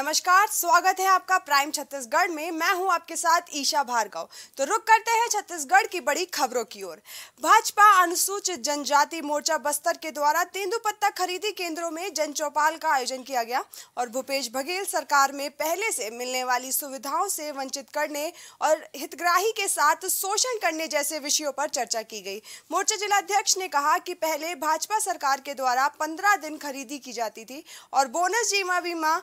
नमस्कार, स्वागत है आपका प्राइम छत्तीसगढ़ में। मैं हूँ आपके साथ ईशा भार्गव। तो रुक करते हैं छत्तीसगढ़ की बड़ी खबरों की ओर। भाजपा अनुसूचित जनजाति मोर्चा बस्तर के द्वारा तेंदुपत्ता खरीदी केंद्रों में जन चौपाल का आयोजन किया गया और भूपेश बघेल सरकार में पहले से मिलने वाली सुविधाओं से वंचित करने और हितग्राही के साथ शोषण करने जैसे विषयों पर चर्चा की गई। मोर्चा जिलाध्यक्ष ने कहा कि पहले भाजपा सरकार के द्वारा पंद्रह दिन खरीदी की जाती थी और बोनस जीमा बीमा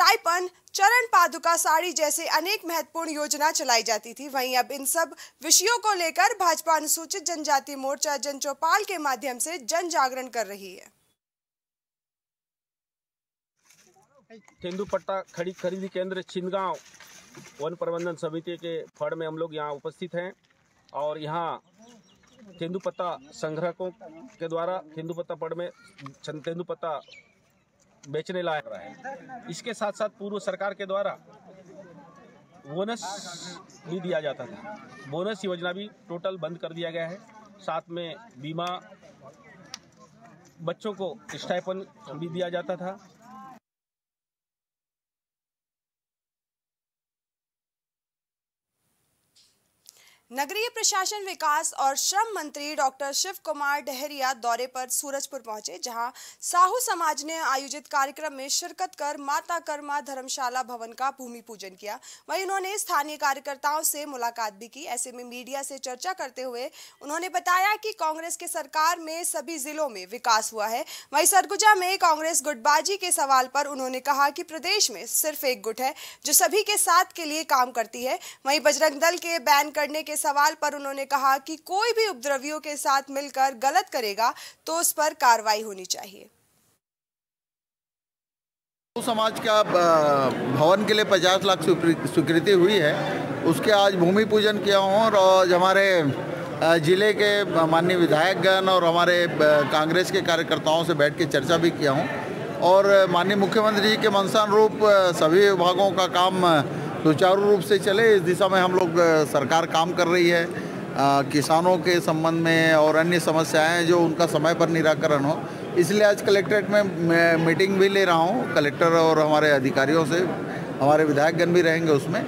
स्टाइपन चरण पादुका साड़ी जैसे अनेक महत्वपूर्ण योजना चलाई जाती थी। वहीं अब इन सब विषयों को लेकर भाजपा अनुसूचित जनजाति मोर्चा जन चौपाल के माध्यम से जन जागरण कर रही है। तेंदुपट्टा खड़ी खरीदी केंद्र छिंदगांव वन प्रबंधन समिति के फड़ में हम लोग यहाँ उपस्थित हैं और यहाँ तेंदुपत्ता संग्रहकों के द्वारा तेंदुपत्ता पड़ में तेंदुपत्ता बेचने लायक रहा है। इसके साथ साथ पूर्व सरकार के द्वारा बोनस भी दिया जाता था। बोनस योजना भी टोटल बंद कर दिया गया है। साथ में बीमा बच्चों को स्टाइपन भी दिया जाता था। नगरीय प्रशासन विकास और श्रम मंत्री डॉक्टर शिव कुमार डहरिया दौरे पर सूरजपुर पहुँचे, जहाँ साहू समाज ने आयोजित कार्यक्रम में शिरकत कर माता कर्मा धर्मशाला भवन का भूमि पूजन किया। वहीं उन्होंने स्थानीय कार्यकर्ताओं से मुलाकात भी की। ऐसे में मीडिया से चर्चा करते हुए उन्होंने बताया कि कांग्रेस के सरकार में सभी जिलों में विकास हुआ है। वही सरगुजा में कांग्रेस गुटबाजी के सवाल पर उन्होंने कहा कि प्रदेश में सिर्फ़ एक गुट है, जो सभी के साथ के लिए काम करती है। वहीं बजरंग दल के बैन करने के पर उन्होंने कहा कि कोई भी उपद्रवियों के साथ मिलकर गलत करेगा तो उस पर कार्रवाई होनी चाहिए। समाज का भवन के लिए 50 लाख स्वीकृति हुई है। उसके आज भूमि पूजन किया हूँ और हमारे ज़िले के माननीय विधायकगण और हमारे कांग्रेस के कार्यकर्ताओं से बैठ के चर्चा भी किया हूँ। और माननीय मुख्यमंत्री जी के मनसानुरूप सभी विभागों का काम सुचारू रूप से चले। इस दिशा में हम लोग सरकार काम कर रही है। आ, किसानों के संबंध में और अन्य समस्याएँ जो उनका समय पर निराकरण हो। इसलिए आज कलेक्ट्रेट में मीटिंग भी ले रहा हूँ। कलेक्टर और हमारे अधिकारियों से हमारे विधायकगण भी रहेंगे उसमें।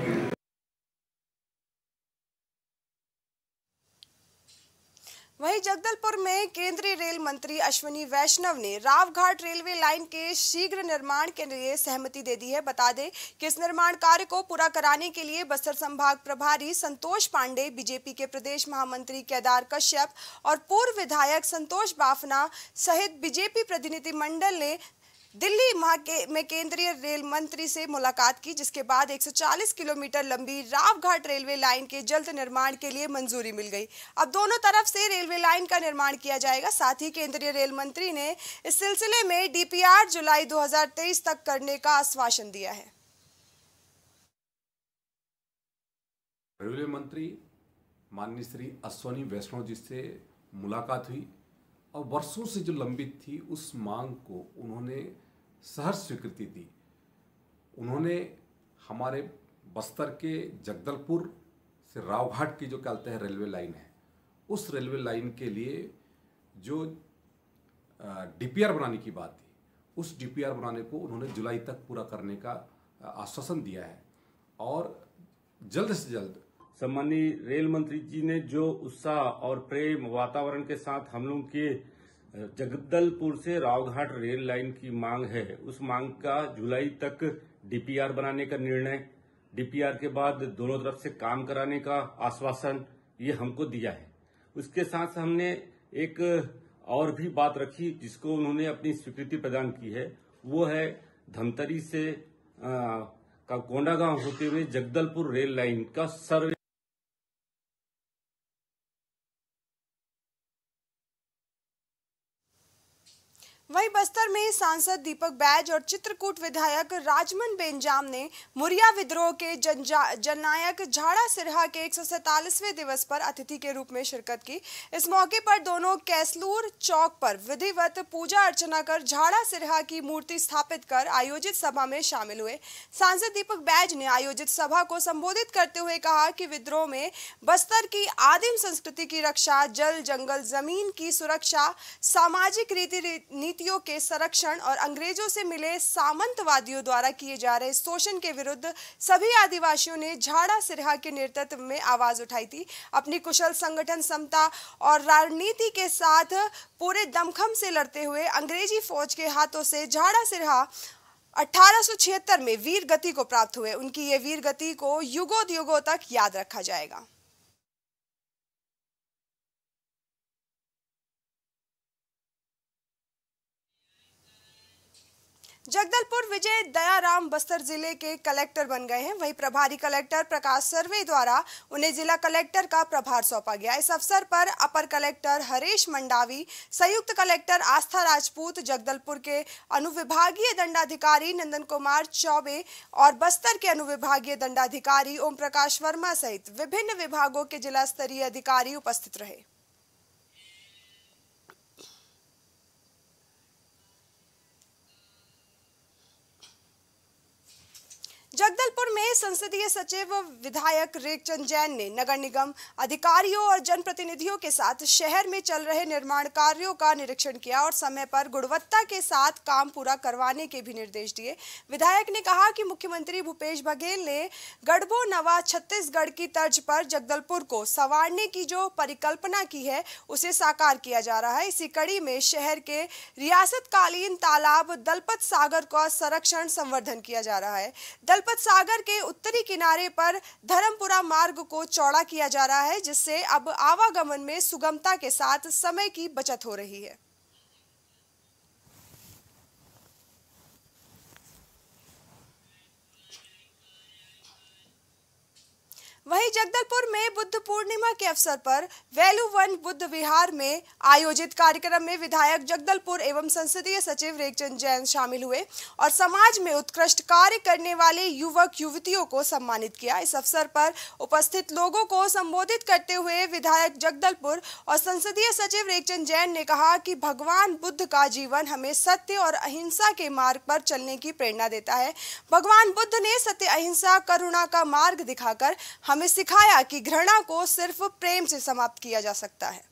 वहीं जगदलपुर में केंद्रीय रेल मंत्री अश्विनी वैष्णव ने रावघाट रेलवे लाइन के शीघ्र निर्माण के लिए सहमति दे दी है। बता दें कि इस निर्माण कार्य को पूरा कराने के लिए बस्तर संभाग प्रभारी संतोष पांडे, बीजेपी के प्रदेश महामंत्री केदार कश्यप और पूर्व विधायक संतोष बाफना सहित बीजेपी प्रतिनिधिमंडल ने दिल्ली में केंद्रीय रेल मंत्री से मुलाकात की, जिसके बाद 140 किलोमीटर लंबी रावघाट रेलवे लाइन के जल्द निर्माण के लिए मंजूरी मिल गई। अब दोनों तरफ़ से रेलवे लाइन का निर्माण किया जाएगा। साथ ही केंद्रीय रेल मंत्री ने इस सिलसिले में डीपीआर जुलाई 2023 तक करने का आश्वासन दिया है। रेलवे मंत्री माननीय श्री अश्वनी वैष्णव जी से मुलाकात हुई। और वर्षों से जो लंबित थी, उस मांग को उन्होंने सहर्ष स्वीकृति दी। उन्होंने हमारे बस्तर के जगदलपुर से रावघाट की जो कहते हैं, रेलवे लाइन है, उस रेलवे लाइन के लिए जो डीपीआर बनाने की बात थी, उस डीपीआर बनाने को उन्होंने जुलाई तक पूरा करने का आश्वासन दिया है। और जल्द से जल्द सम्मानीय रेल मंत्री जी ने जो उत्साह और प्रेम वातावरण के साथ हम लोग के जगदलपुर से रावघाट रेल लाइन की मांग है, उस मांग का जुलाई तक डीपीआर बनाने का निर्णय, डीपीआर के बाद दोनों तरफ़ से काम कराने का आश्वासन ये हमको दिया है। उसके साथ हमने एक और भी बात रखी जिसको उन्होंने अपनी स्वीकृति प्रदान की है, वो है धमतरी से कोंडागांव होते हुए जगदलपुर रेल लाइन का सर्वे वहीं बस्तर में सांसद दीपक बैज और चित्रकूट विधायक राजमन बेंजाम ने मुरिया विद्रोह के जननायक झाड़ा सिरहा के एक दिवस पर अतिथि के रूप में शिरकत की। इस मौके पर दोनों कैसलूर चौक पर विधिवत पूजा अर्चना कर झाड़ा सिरहा की मूर्ति स्थापित कर आयोजित सभा में शामिल हुए। सांसद दीपक बैज ने आयोजित सभा को संबोधित करते हुए कहा कि विद्रोह में बस्तर की आदिम संस्कृति की रक्षा, जल, जंगल, ज़मीन की सुरक्षा, सामाजिक रीति नीतियों जनजातियों के संरक्षण और अंग्रेज़ों से मिले सामंतवादियों द्वारा किए जा रहे शोषण के विरुद्ध सभी आदिवासियों ने झाड़ा सिरहा के नेतृत्व में आवाज़ उठाई थी। अपनी कुशल संगठन समता और राजनीति के साथ पूरे दमखम से लड़ते हुए अंग्रेज़ी फौज के हाथों से झाड़ा सिरहा 1876 में वीर गति को प्राप्त हुए। उनकी ये वीर गति को युगों युगों तक याद रखा जाएगा। जगदलपुर विजय दयाराम बस्तर ज़िले के कलेक्टर बन गए हैं। वहीं प्रभारी कलेक्टर प्रकाश सर्वे द्वारा उन्हें जिला कलेक्टर का प्रभार सौंपा गया। इस अवसर पर अपर कलेक्टर हरेश मंडावी, संयुक्त कलेक्टर आस्था राजपूत, जगदलपुर के अनुविभागीय दंडाधिकारी नंदन कुमार चौबे और बस्तर के अनुविभागीय दंडाधिकारी ओम प्रकाश वर्मा सहित विभिन्न विभागों के जिला स्तरीय अधिकारी उपस्थित रहे। जगदलपुर में संसदीय सचिव विधायक रेखचंद जैन ने नगर निगम अधिकारियों और जनप्रतिनिधियों के साथ शहर में चल रहे निर्माण कार्यों का निरीक्षण किया और समय पर गुणवत्ता के साथ काम पूरा करवाने के भी निर्देश दिए। विधायक ने कहा कि मुख्यमंत्री भूपेश बघेल ने गढ़बो नवा छत्तीसगढ़ की तर्ज पर जगदलपुर को संवारने की जो परिकल्पना की है, उसे साकार किया जा रहा है। इसी कड़ी में शहर के रियासतकालीन तालाब दलपत सागर का संरक्षण संवर्धन किया जा रहा है। दलपत सागर के उत्तरी किनारे पर धर्मपुरा मार्ग को चौड़ा किया जा रहा है, जिससे अब आवागमन में सुगमता के साथ समय की बचत हो रही है। वहीं जगदलपुर में बुद्ध पूर्णिमा के अवसर पर वैलू वन बुद्ध विहार में आयोजित कार्यक्रम में विधायक जगदलपुर एवं संसदीय सचिव रेखचंद जैन शामिल हुए और समाज में उत्कृष्ट कार्य करने वाले युवक युवतियों को सम्मानित किया। इस अवसर पर उपस्थित लोगों को संबोधित करते हुए विधायक जगदलपुर और संसदीय सचिव रेखचंद जैन ने कहा कि भगवान बुद्ध का जीवन हमें सत्य और अहिंसा के मार्ग पर चलने की प्रेरणा देता है। भगवान बुद्ध ने सत्य, अहिंसा, करुणा का मार्ग दिखाकर हमें सिखाया कि घृणा को सिर्फ़ प्रेम से समाप्त किया जा सकता है।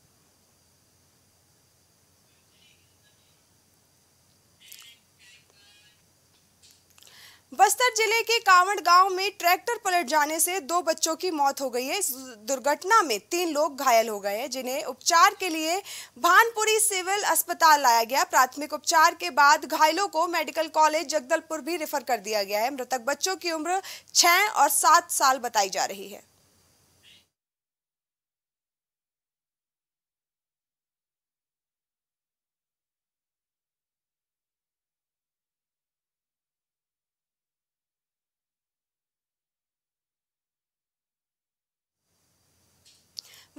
बस्तर ज़िले के कांवड़ गाँव में ट्रैक्टर पलट जाने से दो बच्चों की मौत हो गई है। इस दुर्घटना में तीन लोग घायल हो गए हैं, जिन्हें उपचार के लिए भानपुरी सिविल अस्पताल लाया गया। प्राथमिक उपचार के बाद घायलों को मेडिकल कॉलेज जगदलपुर भी रेफर कर दिया गया है। मृतक बच्चों की उम्र छह और सात साल बताई जा रही है।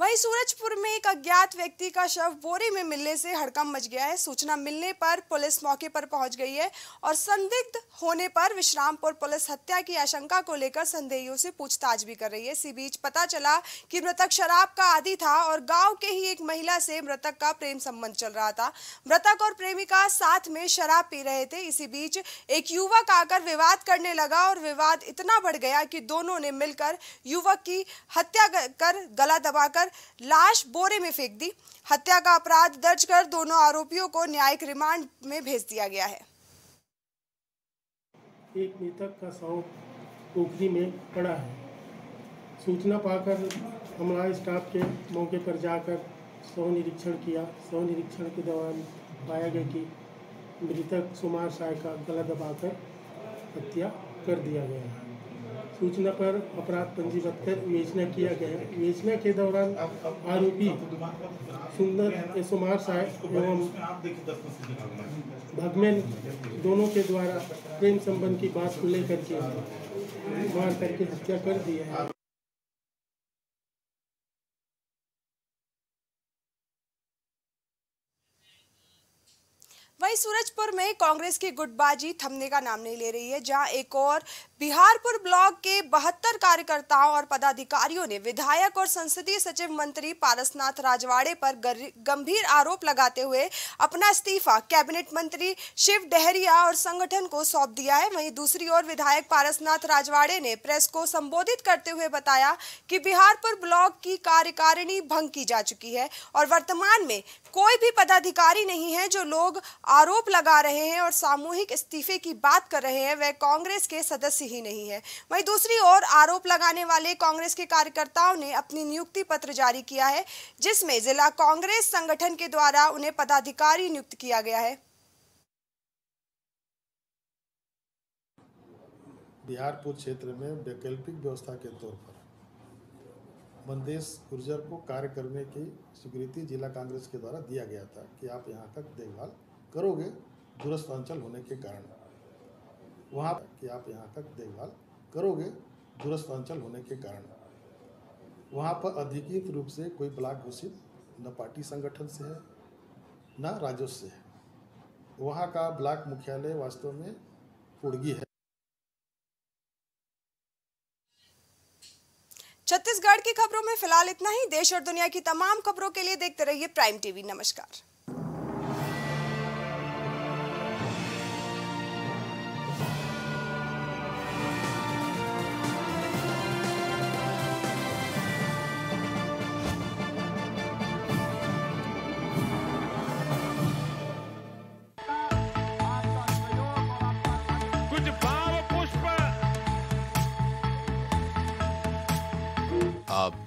वहीं सूरजपुर में एक अज्ञात व्यक्ति का शव बोरे में मिलने से हड़कम मच गया है। सूचना मिलने पर पुलिस मौके पर पहुँच गई है और संदिग्ध होने पर विश्रामपुर पुलिस हत्या की आशंका को लेकर संदेहियों से पूछताछ भी कर रही है। इसी बीच पता चला कि मृतक शराब का आदि था और गाँव के ही एक महिला से मृतक का प्रेम संबंध चल रहा था। मृतक और प्रेमिका साथ में शराब पी रहे थे। इसी बीच एक युवक आकर विवाद करने लगा और विवाद इतना बढ़ गया कि दोनों ने मिलकर युवक की हत्या कर गला दबाकर कर लाश बोरे में फेंक दी। हत्या का अपराध दर्ज कर दोनों आरोपियों को न्यायिक रिमांड में भेज दिया गया है। एक मृतक का शव पोखरी में पड़ा है। सूचना पाकर हमारा स्टाफ के मौके पर जाकर शव निरीक्षण किया। शव निरीक्षण के दौरान पाया गया कि मृतक सुमार साय का गला दबाकर हत्या कर दिया गया है। सूचना पर अपराध पंजीबद्ध कर विवेचना किया गया। विवेचना के दौरान आरोपी सुंदर सुमार साय एवं भगमेन दोनों के द्वारा प्रेम संबंध की बात को लेकर के मार करके हत्या कर दी है। वहीं सूरजपुर में कांग्रेस की गुटबाजी थमने का नाम नहीं ले रही है, जहाँ एक और बिहारपुर ब्लॉक के बहत्तर कार्यकर्ताओं और पदाधिकारियों ने विधायक और संसदीय सचिव मंत्री पारसनाथ राजवाड़े पर गंभीर आरोप लगाते हुए अपना इस्तीफा कैबिनेट मंत्री शिव डहरिया और संगठन को सौंप दिया है। वहीं दूसरी ओर विधायक पारसनाथ राजवाड़े ने प्रेस को संबोधित करते हुए बताया कि बिहारपुर ब्लॉक की कार्यकारिणी भंग की जा चुकी है और वर्तमान में कोई भी पदाधिकारी नहीं है जो लोग आरोप लगा रहे हैं और सामूहिक इस्तीफे की बात कर रहे हैं। वह कांग्रेस के सदस्य ही नहीं है। वहीं दूसरी ओर आरोप लगाने वाले कांग्रेस के कार्यकर्ताओं ने अपनी नियुक्ति पत्र जारी किया है, जिसमें जिला कांग्रेस संगठन के द्वारा उन्हें पदाधिकारी नियुक्त किया गया है। बिहारपुर क्षेत्र में वैकल्पिक व्यवस्था के तौर पर मंदेश गुर्जर को कार्य करने की स्वीकृति जिला कांग्रेस के द्वारा दिया गया था कि आप यहाँ तक देखभाल करोगे, दूरस्थ अंचल होने के कारण। वहाँ कि आप यहाँ तक देखभाल करोगे दूरस्थ अंचल होने के कारण। वहाँ पर अधिकृत रूप से कोई ब्लॉक घोषित न पार्टी संगठन से है, न राजस्व से है। वहाँ का ब्लॉक मुख्यालय वास्तव में कुड़गी है। छत्तीसगढ़ की खबरों में फ़िलहाल इतना ही। देश और दुनिया की तमाम खबरों के लिए देखते रहिए प्राइम टीवी। नमस्कार।